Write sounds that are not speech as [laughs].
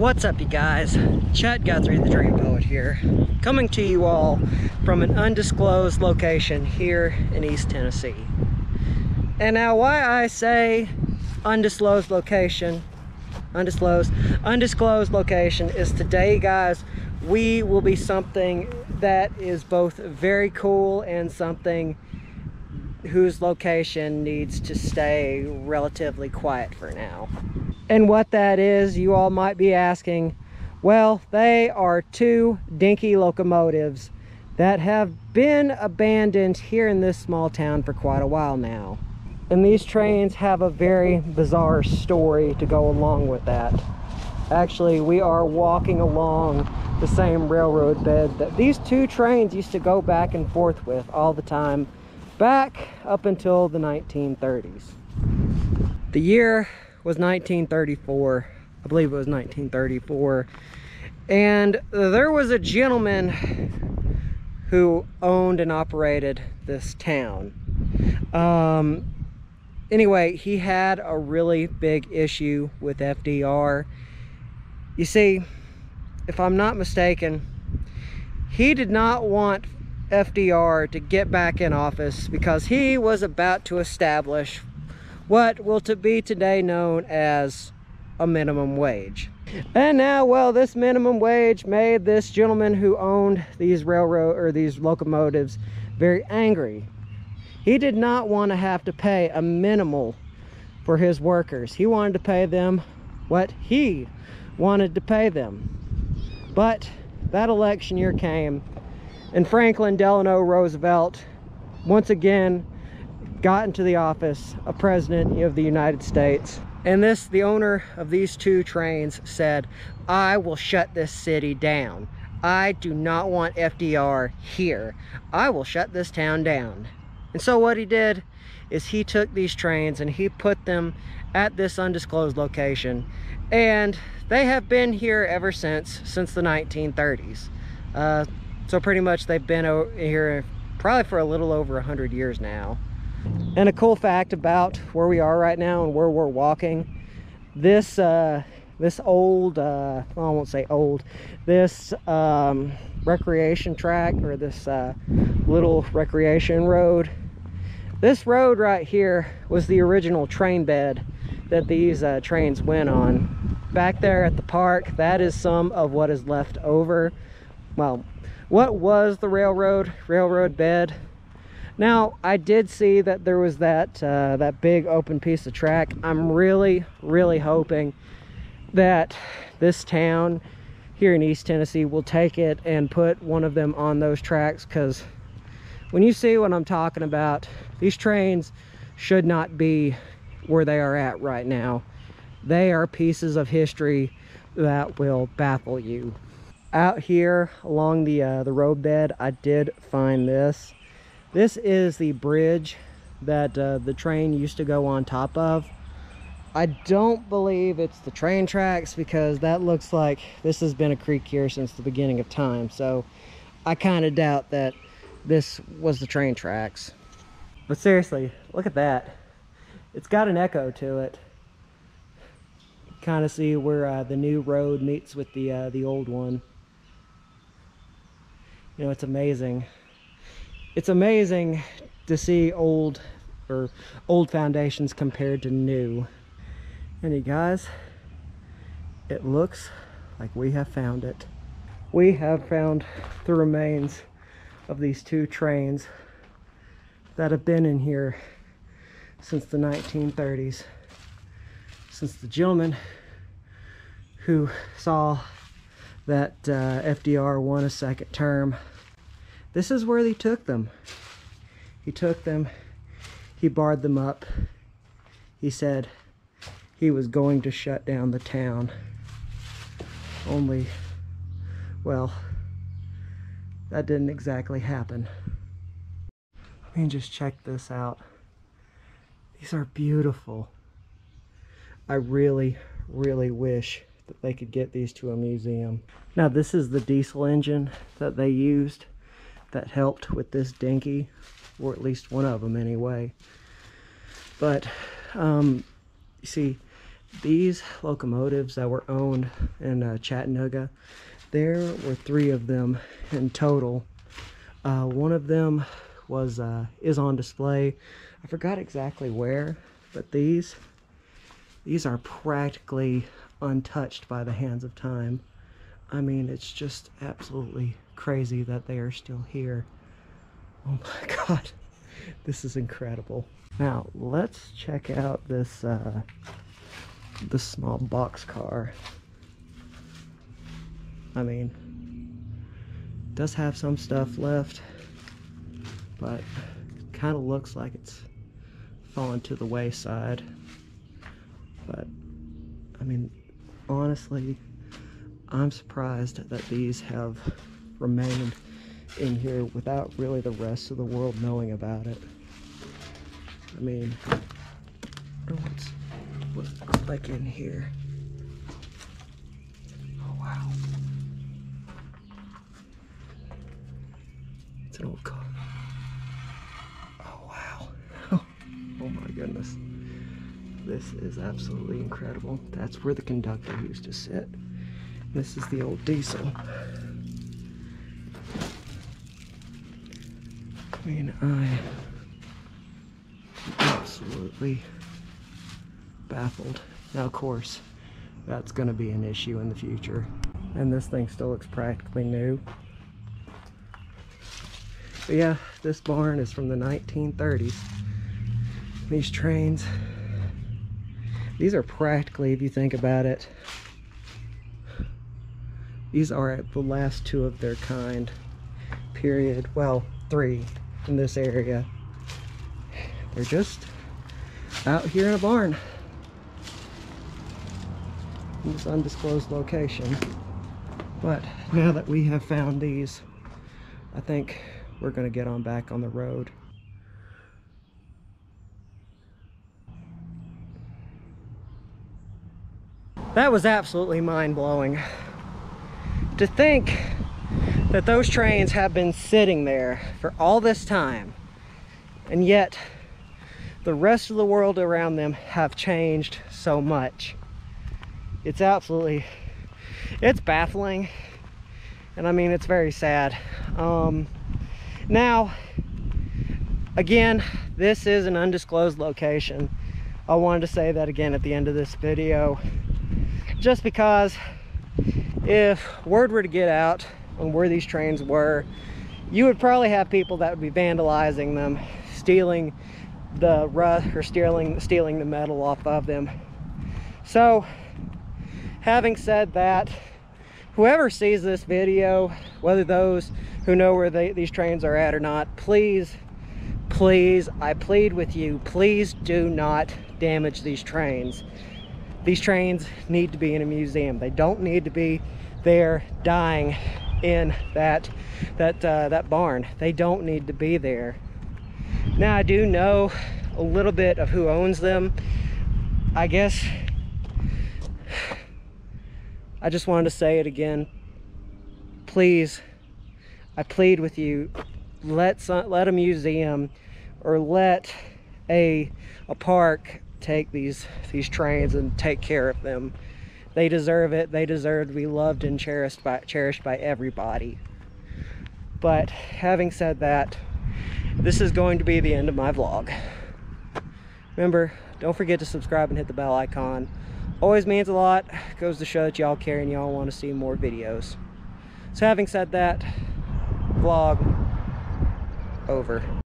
What's up you guys? Chet Guthrie the Dream Poet here, coming to you all from an undisclosed location here in East Tennessee. And now why I say undisclosed location, undisclosed, undisclosed location is today guys, we will be something that is both very cool and something whose location needs to stay relatively quiet for now. And what that is, you all might be asking, well, they are two dinky locomotives that have been abandoned here in this small town for quite a while now. And these trains have a very bizarre story to go along with that. Actually, we are walking along the same railroad bed that these two trains used to go back and forth with all the time back up until the 1930s. The year was 1934. I believe it was 1934. And there was a gentleman who owned and operated this town. Um, anyway, he had a really big issue with FDR. You see, if I'm not mistaken, he did not want FDR to get back in office because he was about to establish what will to be today known as a minimum wage. And now, well, this minimum wage made this gentleman who owned these railroad or these locomotives very angry. He did not want to have to pay a minimal for his workers. He wanted to pay them what he wanted to pay them. But that election year came and Franklin Delano Roosevelt once again got into the office of President of the United States. And this, the owner of these two trains said, I will shut this city down. I do not want FDR here. I will shut this town down. And so what he did is he took these trains and he put them at this undisclosed location. And they have been here ever since, since the 1930s. Uh, so pretty much they've been here probably for a little over 100 years now. And a cool fact about where we are right now and where we're walking, this uh, this old, uh, well, I won't say old, this um, recreation track or this uh, little recreation road, this road right here was the original train bed that these uh, trains went on. Back there at the park, that is some of what is left over. Well, what was the railroad railroad bed now i did see that there was that uh, that big open piece of track. I'm really really hoping that this town here in east tennessee will take it and put one of them on those tracks because when you see what i'm talking about these trains should not be where they are at right now. They are pieces of history that will baffle you. Out here along the uh, the roadbed I did find this this is the bridge that uh, the train used to go on top of. I don't believe it's the train tracks because that looks like this has been a creek here since the beginning of time. So I kind of doubt that this was the train tracks. But seriously look at that. It's got an echo to it. Kind of see where uh, the new road meets with the uh, the old one. You know, it's amazing. It's amazing to see old or old foundations compared to new. And you guys, it looks like we have found it. We have found the remains of these two trains that have been in here since the 1930s. Since the gentleman who saw that uh, FDR won a second term. This is where he took them. He took them, he barred them up. He said he was going to shut down the town. Only, well, that didn't exactly happen. I mean, just check this out. These are beautiful. I really, really wish that they could get these to a museum. Now this is the diesel engine that they used that helped with this dinky, or at least one of them anyway. But, um, you see, these locomotives that were owned in uh, Chattanooga, there were three of them in total. Uh, one of them was uh, is on display. I forgot exactly where, but these these are practically untouched by the hands of time. I mean, it's just absolutely crazy that they are still here. Oh my [laughs] god, this is incredible. Now, let's check out this uh, this small box car. I mean, does have some stuff left, but kind of looks like it's fallen to the wayside. But, I mean, honestly, I'm surprised that these have remained in here without really the rest of the world knowing about it. I mean, what's, what's like in here? Oh wow. It's an old car. Oh wow. [laughs] oh my goodness. This is absolutely incredible. That's where the conductor used to sit. This is the old diesel. I mean, I absolutely baffled. Now, of course, that's going to be an issue in the future. And this thing still looks practically new. But yeah, this barn is from the 1930s. These trains, these are practically, if you think about it, these are the last two of their kind, period. Well, three in this area. They're just out here in a barn in this undisclosed location. But now that we have found these, I think we're to get on back on the road. That was absolutely mind-blowing. To think that those trains have been sitting there for all this time and yet the rest of the world around them have changed so much. It's absolutely it's baffling and I mean it's very sad. Um, now again this is an undisclosed location. I wanted to say that again at the end of this video just because if word were to get out on where these trains were, you would probably have people that would be vandalizing them, stealing the rust or stealing, stealing the metal off of them. So, having said that, whoever sees this video, whether those who know where they, these trains are at or not, please, please, I plead with you, please do not damage these trains. These trains need to be in a museum. They don't need to be there dying in that that uh, that barn. They don't need to be there. Now I do know a little bit of who owns them. I guess I just wanted to say it again. Please, I plead with you, let some, let a museum or let a a park take these these trains and take care of them. They deserve it. They deserve to be loved and cherished by, cherished by everybody. But having said that, this is going to be the end of my vlog. Remember, don't forget to subscribe and hit the bell icon. Always means a lot. Goes to show that y'all care and y'all want to see more videos. So having said that, vlog over.